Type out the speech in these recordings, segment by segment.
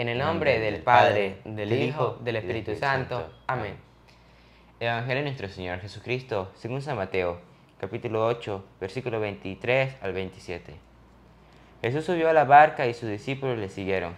En el nombre del Padre, del Hijo, del Espíritu Santo. Amén. Evangelio de nuestro Señor Jesucristo, según San Mateo, capítulo 8, versículo 23 al 27. Jesús subió a la barca y sus discípulos le siguieron.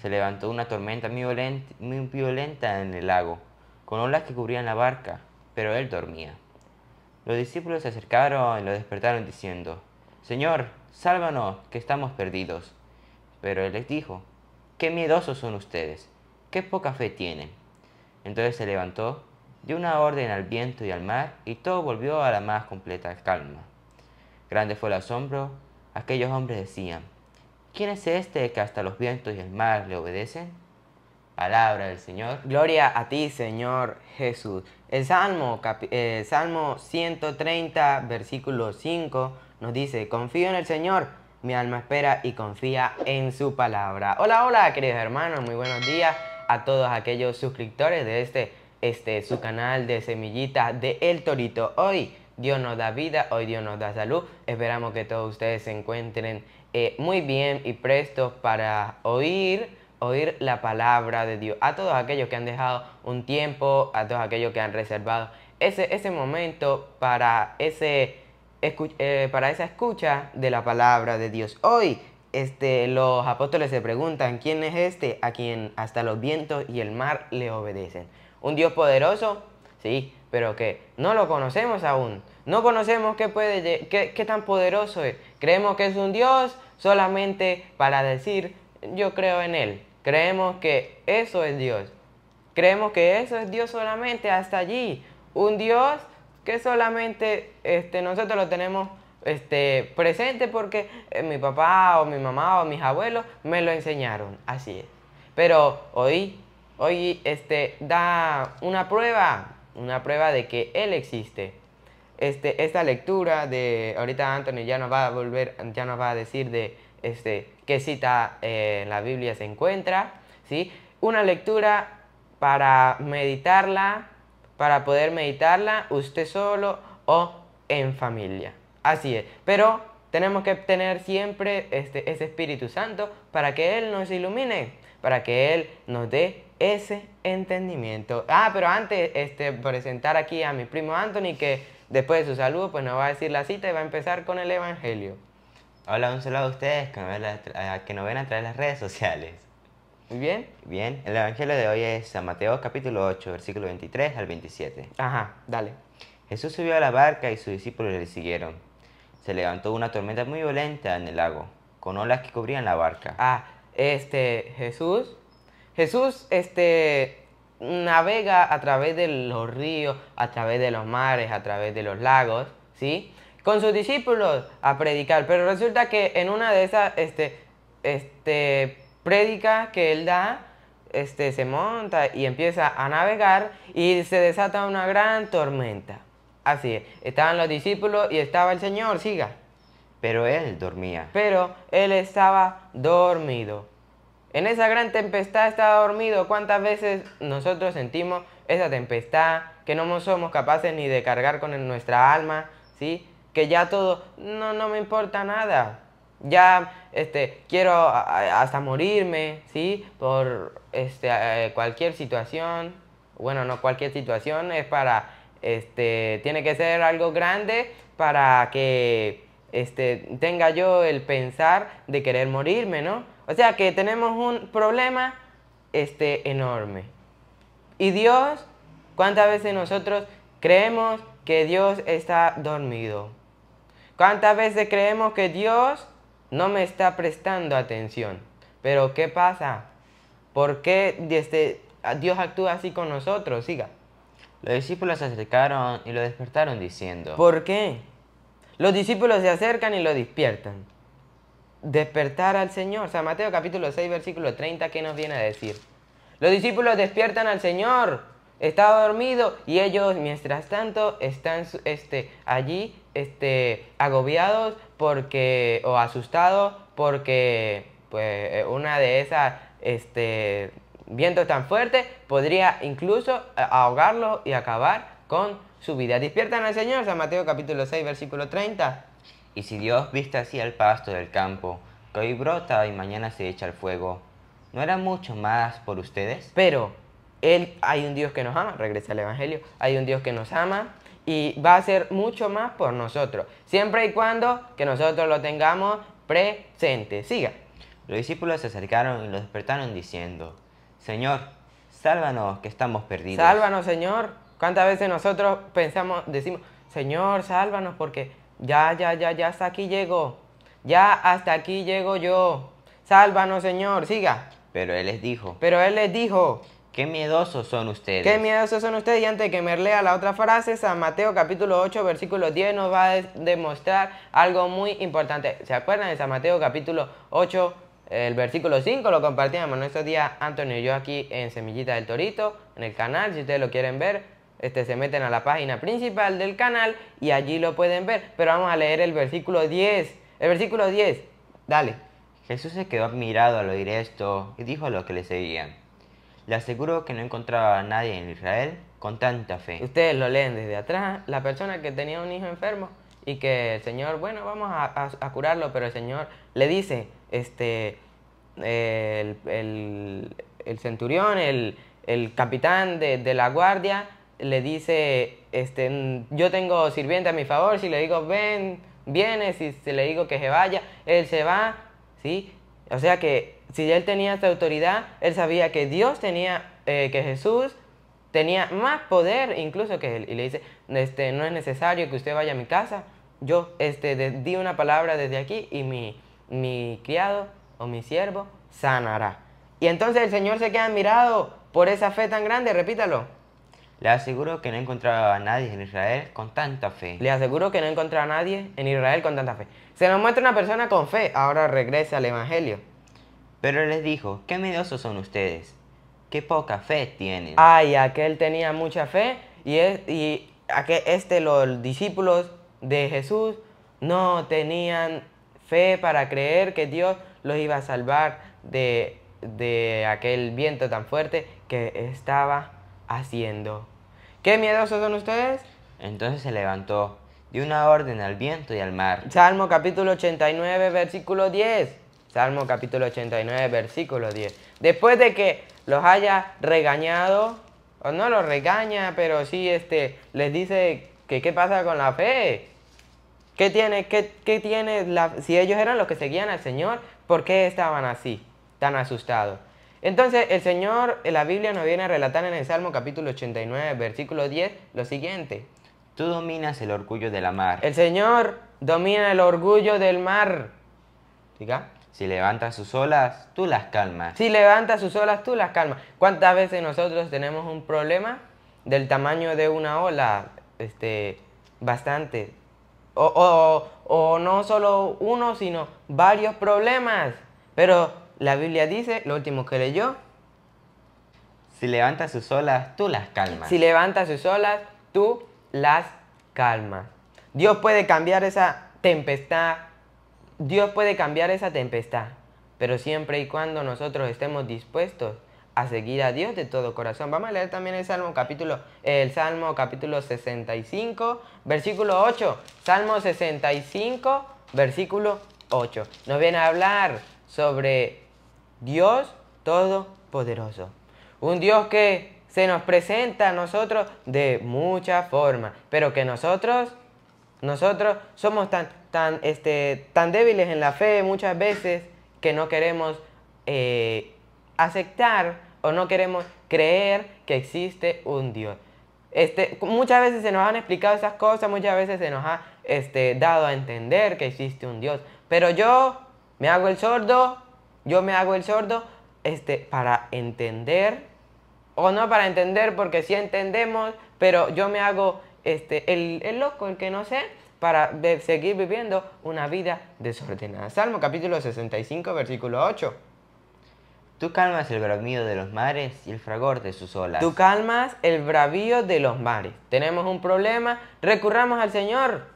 Se levantó una tormenta muy violenta, muy violenta en el lago, con olas que cubrían la barca, pero él dormía. Los discípulos se acercaron y lo despertaron diciendo, Señor, sálvanos, que estamos perdidos. Pero él les dijo, qué miedosos son ustedes, qué poca fe tienen. Entonces se levantó, dio una orden al viento y al mar, y todo volvió a la más completa calma. Grande fue el asombro, aquellos hombres decían, ¿quién es este que hasta los vientos y el mar le obedecen? Palabra del Señor. Gloria a ti, Señor Jesús. El Salmo, eh, Salmo 130, versículo 5, nos dice, confío en el Señor mi alma espera y confía en su palabra. Hola, hola, queridos hermanos, muy buenos días a todos aquellos suscriptores de este, este, su canal de Semillita de El Torito. Hoy Dios nos da vida, hoy Dios nos da salud. Esperamos que todos ustedes se encuentren eh, muy bien y prestos para oír, oír la palabra de Dios. A todos aquellos que han dejado un tiempo, a todos aquellos que han reservado ese, ese momento para ese eh, para esa escucha de la palabra de Dios. Hoy este, los apóstoles se preguntan, ¿quién es este a quien hasta los vientos y el mar le obedecen? ¿Un Dios poderoso? Sí, pero que no lo conocemos aún. No conocemos qué, puede, qué, qué tan poderoso es. Creemos que es un Dios solamente para decir, yo creo en Él. Creemos que eso es Dios. Creemos que eso es Dios solamente hasta allí. Un Dios que solamente este, nosotros lo tenemos este, presente porque eh, mi papá o mi mamá o mis abuelos me lo enseñaron. Así es. Pero hoy, hoy este, da una prueba, una prueba de que Él existe. Este, esta lectura de, ahorita Anthony ya nos va a volver, ya nos va a decir de este, qué cita eh, en la Biblia se encuentra, ¿sí? Una lectura para meditarla, para poder meditarla usted solo o en familia. Así es. Pero tenemos que tener siempre este, ese Espíritu Santo para que Él nos ilumine, para que Él nos dé ese entendimiento. Ah, pero antes este, presentar aquí a mi primo Anthony que después de su saludo pues nos va a decir la cita y va a empezar con el Evangelio. Hola, un saludo a ustedes que, que nos ven a través de las redes sociales. Muy bien. Bien, el Evangelio de hoy es San Mateo capítulo 8, versículo 23 al 27. Ajá, dale. Jesús subió a la barca y sus discípulos le siguieron. Se levantó una tormenta muy violenta en el lago, con olas que cubrían la barca. Ah, este, Jesús, Jesús, este, navega a través de los ríos, a través de los mares, a través de los lagos, ¿sí? Con sus discípulos a predicar, pero resulta que en una de esas, este, este, prédica que él da, este, se monta y empieza a navegar y se desata una gran tormenta. Así es, estaban los discípulos y estaba el Señor, siga. Pero él dormía. Pero él estaba dormido. En esa gran tempestad estaba dormido. ¿Cuántas veces nosotros sentimos esa tempestad que no somos capaces ni de cargar con nuestra alma? ¿Sí? Que ya todo, no, no me importa nada ya este, quiero hasta morirme, ¿sí? Por este, eh, cualquier situación. Bueno, no cualquier situación, es para, este, tiene que ser algo grande para que este, tenga yo el pensar de querer morirme, ¿no? O sea que tenemos un problema este, enorme. Y Dios, ¿cuántas veces nosotros creemos que Dios está dormido? ¿Cuántas veces creemos que Dios no me está prestando atención. Pero ¿qué pasa? ¿Por qué desde Dios actúa así con nosotros? Siga. Los discípulos se acercaron y lo despertaron diciendo. ¿Por qué? Los discípulos se acercan y lo despiertan. Despertar al Señor. San Mateo capítulo 6, versículo 30, ¿qué nos viene a decir? Los discípulos despiertan al Señor. Estaba dormido y ellos, mientras tanto, están este, allí este, agobiados porque, o asustados porque pues, eh, una de esas este, vientos tan fuertes podría incluso eh, ahogarlo y acabar con su vida. Despiertan al Señor, San Mateo capítulo 6, versículo 30. Y si Dios viste así al pasto del campo, que hoy brota y mañana se echa al fuego, ¿no era mucho más por ustedes? Pero él, hay un Dios que nos ama, regresa al Evangelio, hay un Dios que nos ama y va a hacer mucho más por nosotros, siempre y cuando que nosotros lo tengamos presente. Siga. Los discípulos se acercaron y lo despertaron diciendo, Señor, sálvanos que estamos perdidos. Sálvanos, Señor. ¿Cuántas veces nosotros pensamos, decimos, Señor, sálvanos porque ya, ya, ya, ya hasta aquí llego. Ya hasta aquí llego yo. Sálvanos, Señor. Siga. Pero él les dijo, Pero él les dijo, qué miedosos son ustedes. qué miedosos son ustedes. Y antes de que me lea la otra frase, San Mateo capítulo 8, versículo 10 nos va a demostrar algo muy importante. ¿Se acuerdan de San Mateo capítulo 8, el versículo 5? Lo compartíamos en estos días, Antonio y yo aquí en Semillita del Torito, en el canal, si ustedes lo quieren ver. Este, se meten a la página principal del canal y allí lo pueden ver. Pero vamos a leer el versículo 10. El versículo 10. Dale. Jesús se quedó admirado al oír esto y dijo a los que le seguían, le aseguro que no encontraba a nadie en Israel con tanta fe. Ustedes lo leen desde atrás, la persona que tenía un hijo enfermo y que el Señor, bueno, vamos a, curarlo, pero el Señor le dice, este, el, centurión, el, capitán de, la guardia, le dice, este, "Mm, yo tengo sirviente a mi favor, si le digo ven, viene, si, si le digo que se vaya, él se va, ¿sí? O sea que si él tenía esta autoridad, él sabía que Dios tenía, eh, que Jesús tenía más poder incluso que él. Y le dice, este, no es necesario que usted vaya a mi casa. Yo este, de- di una palabra desde aquí y mi, mi criado o mi siervo sanará. Y entonces el Señor se queda admirado por esa fe tan grande, repítalo. Le aseguro que no encontraba a nadie en Israel con tanta fe. Le aseguro que no encontrará a nadie en Israel con tanta fe. Se nos muestra una persona con fe, ahora regresa al Evangelio. Pero les dijo, qué miedosos son ustedes, qué poca fe tienen. Ay, aquel tenía mucha fe y, es, y aquel, este, los discípulos de Jesús no tenían fe para creer que Dios los iba a salvar de, de aquel viento tan fuerte que estaba haciendo. ¿Qué miedosos son ustedes? Entonces se levantó, dio una orden al viento y al mar, Salmo capítulo 89, versículo 10. Salmo capítulo 89, versículo 10. Después de que los haya regañado, o no los regaña, pero sí este, les dice que qué pasa con la fe. ¿Qué tiene, qué, qué tiene la, si ellos eran los que seguían al Señor, ¿por qué estaban así, tan asustados? Entonces el Señor, en la Biblia nos viene a relatar en el Salmo capítulo 89, versículo 10, lo siguiente. tú dominas el orgullo de la mar. El Señor domina el orgullo del mar. ¿Diga? Si levantas sus olas, tú las calmas. Si levanta sus olas, tú las calmas. ¿Cuántas veces nosotros tenemos un problema del tamaño de una ola? Este, bastante. O, o- o no solo uno, sino varios problemas. Pero la Biblia dice, lo último que leyó, Si levantas sus olas, tú las calmas. si levanta sus olas, tú las calmas. Dios puede cambiar esa tempestad. Dios puede cambiar esa tempestad. Pero siempre y cuando nosotros estemos dispuestos a seguir a Dios de todo corazón. Vamos a leer también el Salmo capítulo, el Salmo capítulo 65, versículo 8. Salmo 65, versículo 8. Nos viene a hablar sobre Dios Todopoderoso. Un Dios que se nos presenta a nosotros de muchas formas, pero que nosotros, nosotros somos tan, tan, este, tan débiles en la fe muchas veces que no queremos eh, aceptar o no queremos creer que existe un Dios. Este, muchas veces se nos han explicado esas cosas, muchas veces se nos ha este, dado a entender que existe un Dios. Pero yo me hago el sordo, yo me hago el sordo este, para entender, o no para entender, porque sí entendemos, pero yo me hago este, el, el loco, el que no sé, para seguir viviendo una vida desordenada. Salmo capítulo 65, versículo 8. Tú calmas el bramido de los mares y el fragor de sus olas. Tú calmas el bravío de los mares. Tenemos un problema, recurramos al Señor.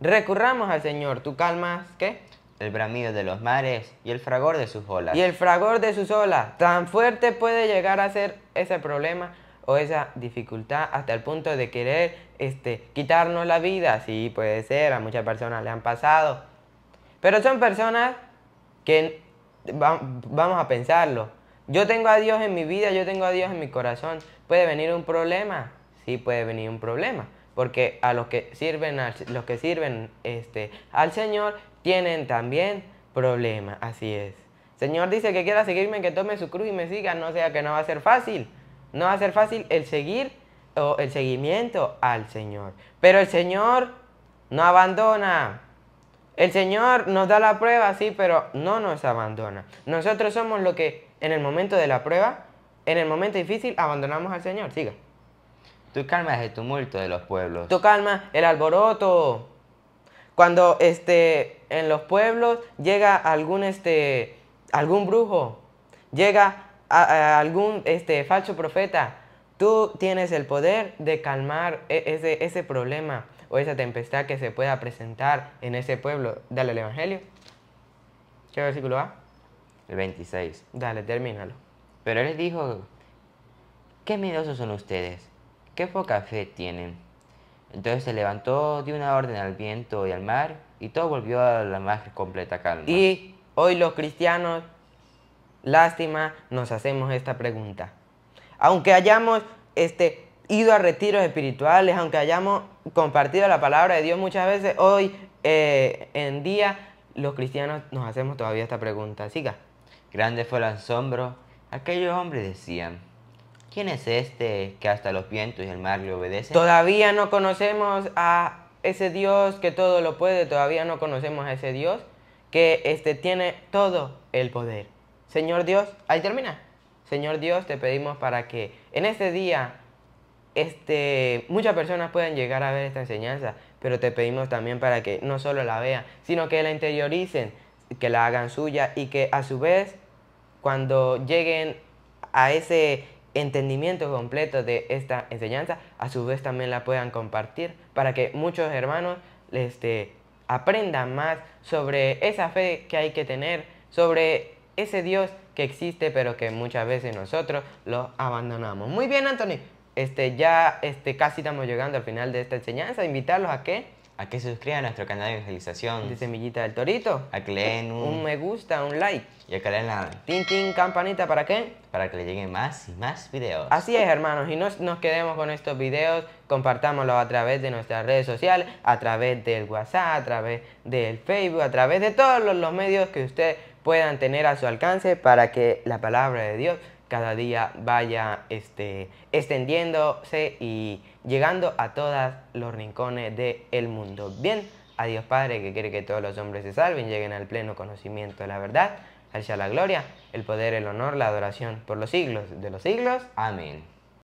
Recurramos al Señor. Tú calmas, ¿qué? El bramido de los mares y el fragor de sus olas. Y el fragor de sus olas. Tan fuerte puede llegar a ser ese problema o esa dificultad hasta el punto de querer este, quitarnos la vida. Sí, puede ser, a muchas personas le han pasado. Pero son personas que, va- vamos a pensarlo, Yo tengo a Dios en mi vida, yo tengo a Dios en mi corazón. ¿Puede venir un problema? Sí, puede venir un problema. Porque a los que sirven, al, los que sirven este, al Señor tienen también problemas. Así es. Señor dice que quiera seguirme, que tome su cruz y me siga. No sea que no va a ser fácil. No va a ser fácil el seguir o el seguimiento al Señor. Pero el Señor no abandona. El Señor nos da la prueba, sí, pero no nos abandona. Nosotros somos lo que en el momento de la prueba, en el momento difícil, abandonamos al Señor. Siga. Tú calmas el tumulto de los pueblos. Tú calmas el alboroto. Cuando este, en los pueblos llega algún, este, algún brujo, llega algún este, falso profeta, tú tienes el poder de calmar e, ese, ese problema o esa tempestad que se pueda presentar en ese pueblo. Dale el Evangelio. ¿Qué versículo va? El 26. Dale, termínalo. Pero él dijo, qué miedosos son ustedes, qué poca fe tienen. Entonces se levantó, dio una orden al viento y al mar y todo volvió a la más completa calma. Y hoy los cristianos, lástima, nos hacemos esta pregunta. Aunque hayamos este, ido a retiros espirituales, aunque hayamos compartido la palabra de Dios muchas veces, hoy eh, en día los cristianos nos hacemos todavía esta pregunta. Siga. Grande fue el asombro. Aquellos hombres decían, ¿quién es este que hasta los vientos y el mar le obedecen? Todavía no conocemos a ese Dios que todo lo puede, todavía no conocemos a ese Dios que este, tiene todo el poder. Señor Dios, ahí termina. Señor Dios, te pedimos para que en este día este, muchas personas puedan llegar a ver esta enseñanza, pero te pedimos también para que no solo la vean, sino que la interioricen, que la hagan suya y que a su vez, cuando lleguen a ese entendimiento completo de esta enseñanza, a su vez también la puedan compartir para que muchos hermanos este, aprendan más sobre esa fe que hay que tener, sobre ese Dios que existe pero que muchas veces nosotros lo abandonamos. Muy bien, Anthony este, ya este, casi estamos llegando al final de esta enseñanza. Invitarlos a que... A que se suscriban a nuestro canal de evangelización. De Semillita del Torito. A que le den un... un me gusta, un like. Y a que le den la... Tin, tin, campanita, ¿para qué? Para que le lleguen más y más videos. Así es, hermanos. Y no nos quedemos con estos videos. Compartámoslos a través de nuestras redes sociales, a través del WhatsApp, a través del Facebook, a través de todos los, los medios que ustedes puedan tener a su alcance para que la palabra de Dios cada día vaya este, extendiéndose y llegando a todos los rincones del mundo. Bien, a Dios Padre que quiere que todos los hombres se salven, lleguen al pleno conocimiento de la verdad, al la gloria, el poder, el honor, la adoración por los siglos de los siglos. Amén.